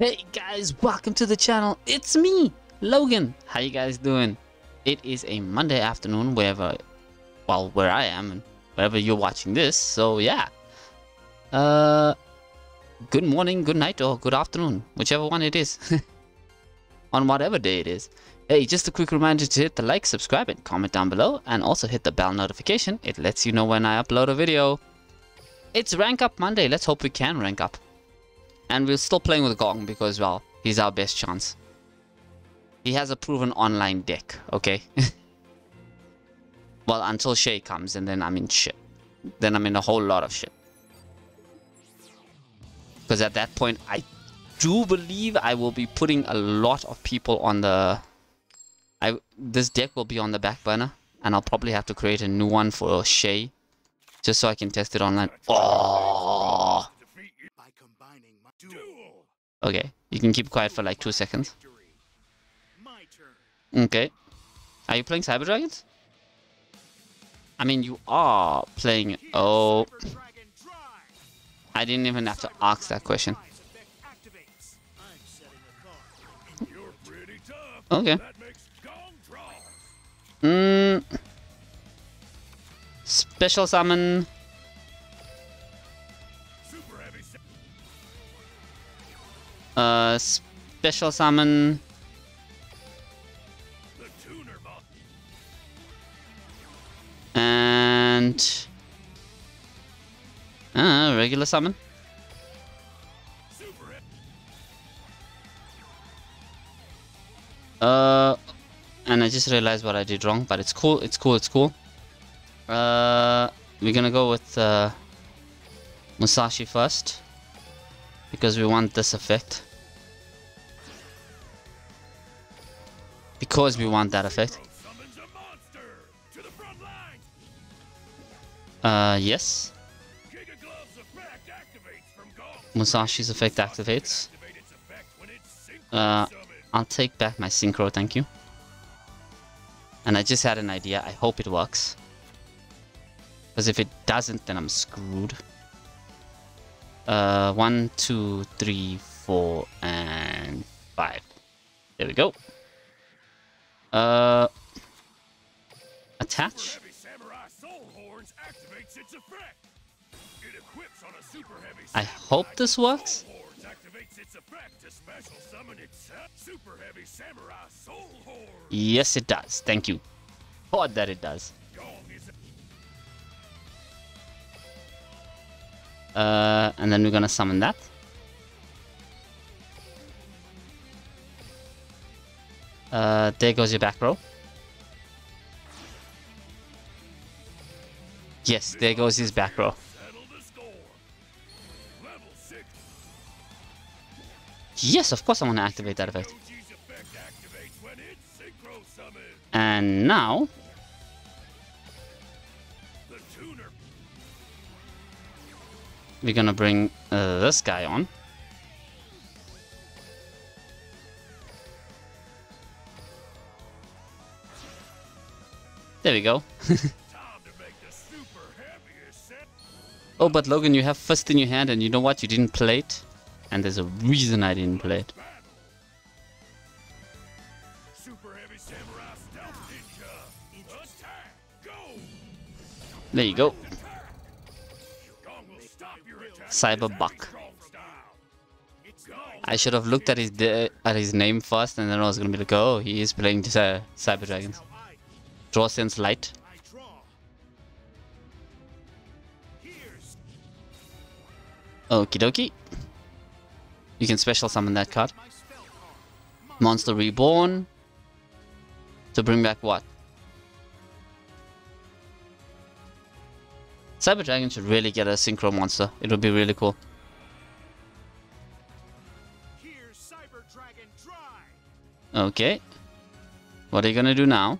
Hey guys, welcome to the channel. It's me, Logan. How you guys doing? It is a Monday afternoon wherever, well, where I am and wherever you're watching this. So yeah, uh, good morning, good night, or good afternoon, whichever one it is, on whatever day it is. Hey, just a quick reminder to hit the like, subscribe, and comment down below, and also hit the bell notification. It lets you know when I upload a video. It's Rank Up Monday. Let's hope we can rank up. And we're still playing with Gong because, well, he's our best chance. He has a proven online deck, okay? well, until Shay comes, and then I'm in shit. Then I'm in a whole lot of shit. Because at that point, I do believe I will be putting a lot of people on the... I This deck will be on the back burner. And I'll probably have to create a new one for Shay. Just so I can test it online. Oh! Okay, you can keep quiet for like two seconds. Okay. Are you playing Cyber Dragons? I mean, you are playing... Oh... I didn't even have to ask that question. Okay. Mm. Special summon. Special summon. And uh, regular summon. Uh, and I just realized what I did wrong, but it's cool, it's cool, it's cool. Uh, we're gonna go with uh, Musashi first because we want this effect. Because we want that effect. Uh, yes. Musashi's effect activates. Uh, I'll take back my synchro, thank you. And I just had an idea. I hope it works. Because if it doesn't, then I'm screwed. Uh, one, two, three, four, and five. There we go. Uh, attach. I hope this works. Yes, it does. Thank you. God, that it does. Uh, and then we're gonna summon that. Uh, there goes your back row. Yes, there goes his back row. Yes, of course I want to activate that effect. And now... We're gonna bring uh, this guy on. There we go. oh, but Logan, you have Fist in your hand and you know what? You didn't play it. And there's a reason I didn't play it. There you go. Cyber Buck. I should have looked at his at his name first, and then I was gonna be like, oh, he is playing uh, Cyber Dragons. Draw sense light. Okie dokie. You can special summon that card. Monster Reborn. To bring back what? Cyber Dragon should really get a Synchro monster. It would be really cool. Okay. What are you gonna do now?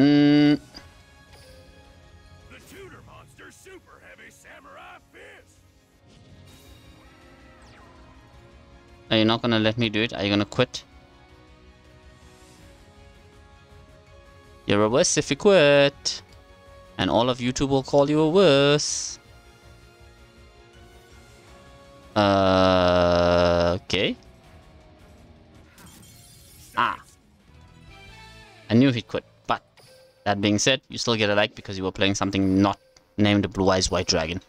Mmm. Are you not gonna let me do it? Are you gonna quit? You're a wuss if you quit. And all of YouTube will call you a wuss. Uh, okay. Ah. I knew he'd quit, that being said, you still get a like because you were playing something not named Blue Eyes White Dragon.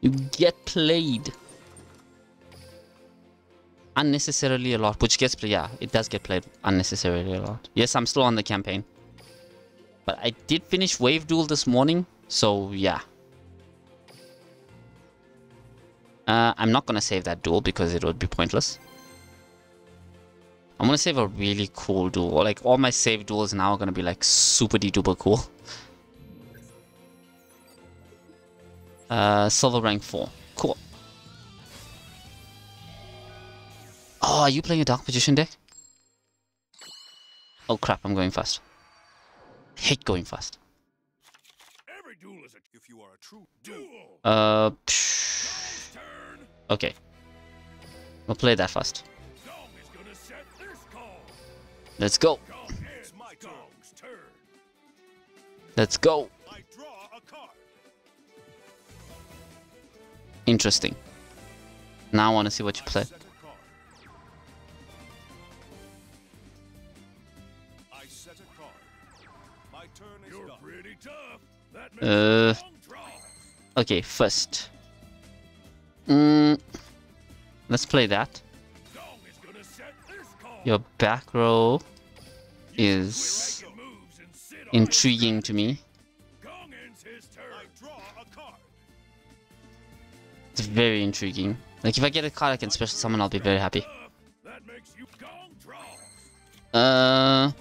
you get played. Unnecessarily a lot, which gets played, yeah, it does get played unnecessarily a lot. Yes, I'm still on the campaign. But I did finish Wave Duel this morning, so yeah. Uh, I'm not to save that duel because it would be pointless. I'm going to save a really cool duel. Like, all my save duels now are going to be, like, super duper cool. Uh, silver rank 4. Cool. Oh, are you playing a Dark Magician deck? Oh crap, I'm going fast. Hate going fast. Every duel is a if you are a true duel. Uh, psh, okay. We'll play that first. Let's go. Let's go. Interesting. Now I want to see what you play. Uh, okay, first. Mm, let's play that. Your back row is intriguing to me. It's very intriguing. Like, if I get a card I can special summon, I'll be very happy. Uh...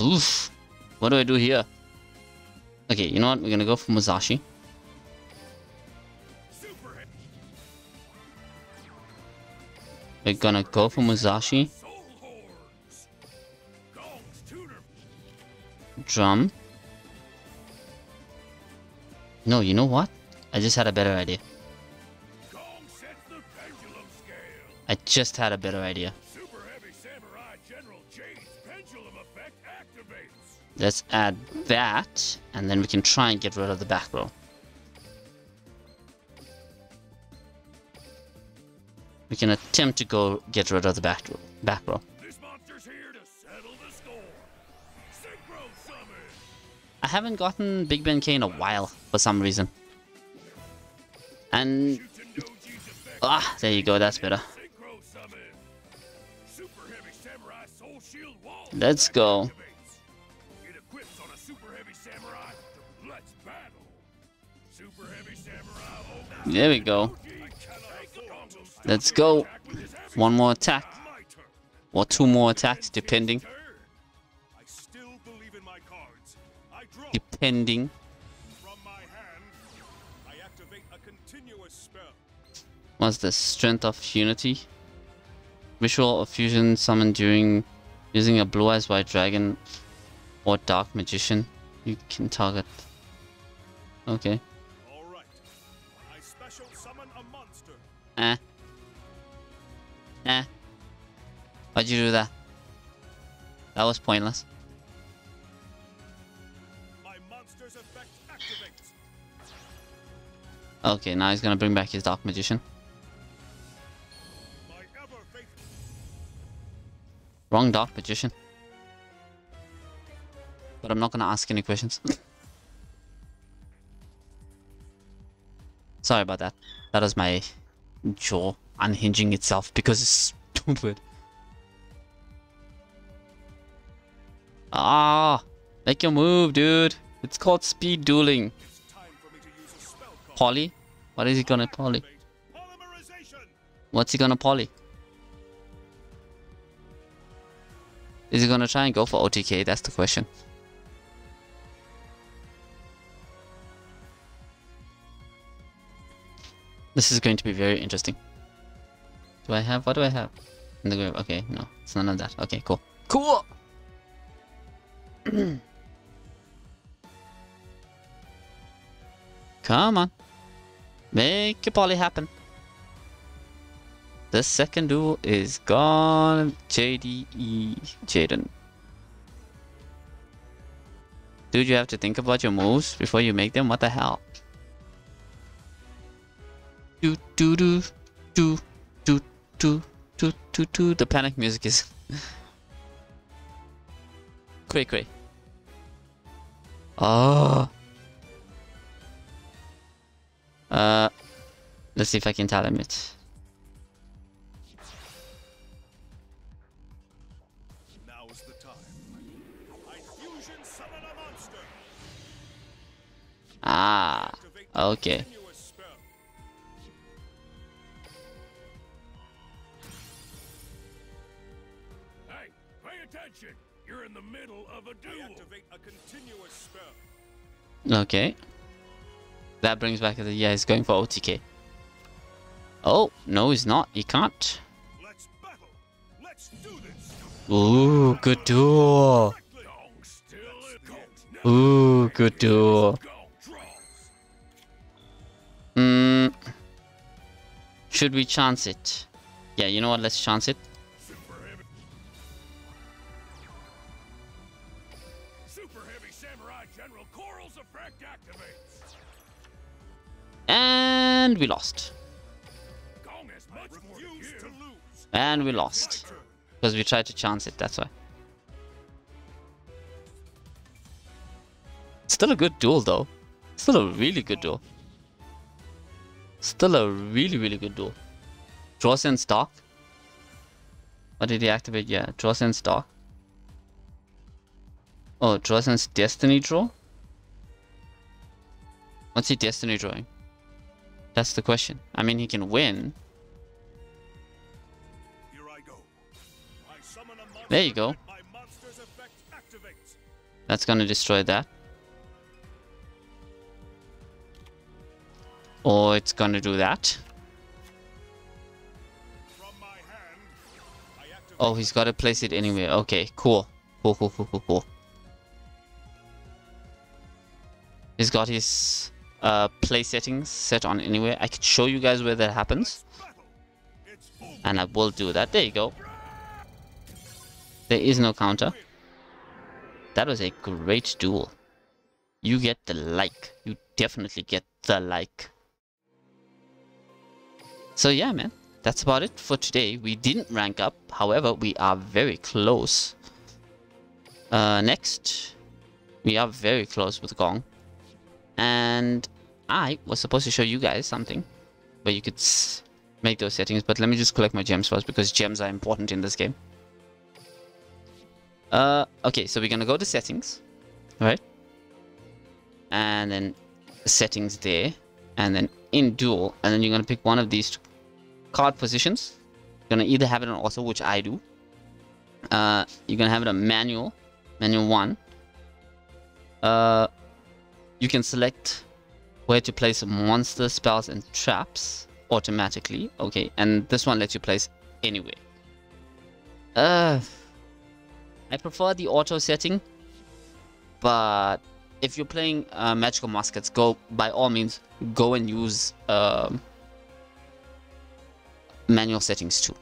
Oof. What do I do here? Okay, you know what? We're gonna go for Musashi. We're gonna go for Musashi. Drum. No, you know what? I just had a better idea. I just had a better idea. Super heavy samurai General Jade's pendulum effect activates. Let's add that, and then we can try and get rid of the back row. We can attempt to go get rid of the back row. Back row. This monster's here to settle the score. Synchro summon. I haven't gotten Big Benkei in a while for some reason. And ah, there you go. That's better. Synchro summon. Super heavy samurai soul shield wall. Let's go. There we go. Let's go. One more attack, or two more attacks, depending. Depending. What's the strength of unity? Ritual of fusion summoned during using a blue eyes white dragon or dark magician. You can target. Okay. Eh. Eh. Why'd you do that? That was pointless. My monster's effect activates. Okay, now he's gonna bring back his dark magician. Wrong dark magician. But I'm not gonna ask any questions. Sorry about that. That was my jaw unhinging itself because it's stupid. Ah, make your move, dude. It's called speed dueling. Poly? What is he gonna poly? What's he gonna poly? Is he gonna try and go for OTK? That's the question. This is going to be very interesting. Do I have? What do I have? In the grave. Okay, no. It's none of that. Okay, cool. Cool! Come on. Make your poly happen. The second duel is gone. JDE Jaden. Dude, you have to think about your moves before you make them. What the hell? Do do do do do do do do do. The panic music is cray cray. Oh. Uh, let's see if I can tell him it. Now is You're in the middle of a duel. activate a continuous spell. Okay. That brings back the yeah, he's going for OTK. Oh, no, he's not. He can't. Let's battle. Let's do this. Ooh, good duel. Gong Ooh, good duel. Gong. Hmm. Should we chance it? Yeah, you know what? Let's chance it. And we lost. And we lost. Because we tried to chance it, that's why. Still a good duel though. Still a really good duel. Still a really, really good duel. Draw sense dark. What did he activate? Yeah, draw sense dark. Oh, draw sense destiny draw? What's he destiny drawing? That's the question. I mean, he can win. Here I go. I summon a. There you go. My monster's effect activates. That's gonna destroy that. Or it's gonna do that. From my hand, I Oh, he's gotta place it anywhere. Okay, cool. Cool, cool, cool, cool, cool. He's got his uh, play settings set on anywhere. I could show you guys where that happens. And I will do that. There you go. There is no counter. That was a great duel. You get the like. You definitely get the like. So yeah, man. That's about it for today. We didn't rank up. However, we are very close. Uh, next, we are very close with Gong. And I was supposed to show you guys something where you could make those settings, but let me just collect my gems first because gems are important in this game. Uh, okay, so we're gonna go to settings, right? And then settings there, and then in duel, and then you're gonna pick one of these card positions. You're gonna either have it on auto, which I do. Uh, you're gonna have it on manual, manual one. Uh, you can select where to place monster spells and traps automatically. Okay, and this one lets you place anywhere. Uh, I prefer the auto setting, but if you're playing uh, magical muskets, go by all means go and use um, manual settings too.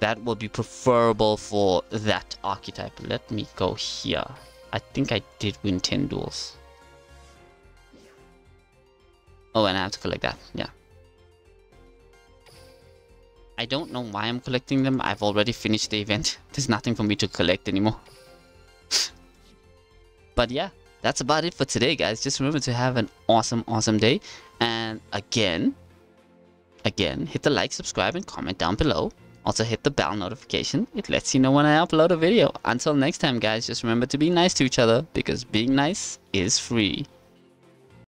That will be preferable for that archetype. Let me go here. I think I did win 10 duels. Oh, and I have to collect that. Yeah. I don't know why I'm collecting them. I've already finished the event. There's nothing for me to collect anymore. but yeah, that's about it for today, guys. Just remember to have an awesome, awesome day. And again, again, hit the like, subscribe, and comment down below. Also hit the bell notification. It lets you know when I upload a video. Until next time, guys, just remember to be nice to each other because being nice is free.